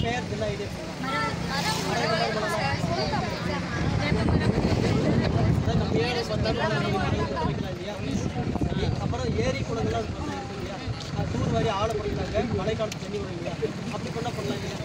பெயர் என்ன ஐடியா அதான் நம்ம ஏரி அப்புறம் ஏரி குளங்கள்லாம் இருக்கு மாதிரி அது தூர் வாரி ஆழ மழைக்காலத்து தண்ணி வரும் அப்படி பண்ணால் பண்ணலாம் இல்லையா?